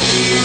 Yes.